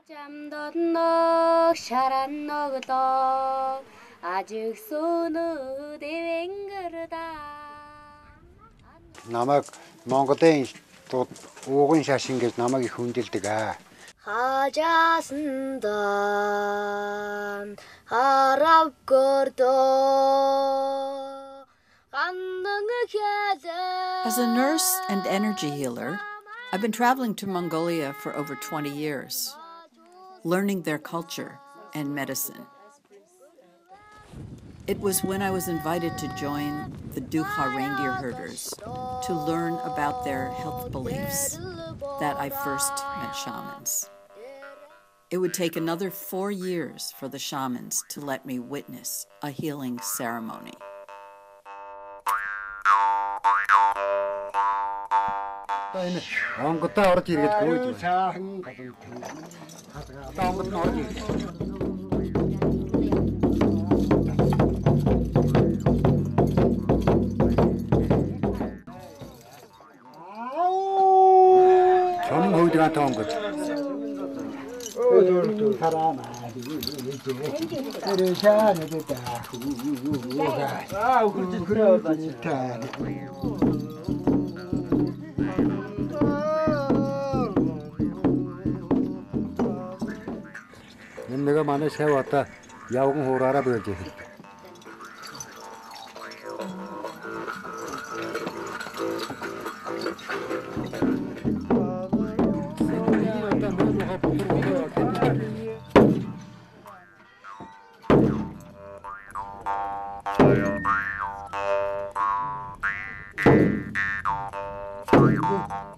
As a nurse and energy healer, I've been traveling to Mongolia for over 20 years learning their culture and medicine. It was when I was invited to join the Duha reindeer herders to learn about their health beliefs that I first met shamans. It would take another four years for the shamans to let me witness a healing ceremony. энэ онгодоо орж иргээд гүйж байна. Цаахан галын. Одоо онгод нь орж ирсэн. хөвдгөө тоонгод. Аа, үхэрч гөрөө болж таа. 내가 만에 세웠다 야옹 호라라 버지 t h a